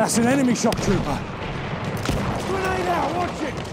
That's an enemy shock trooper. Grenade out, watch it!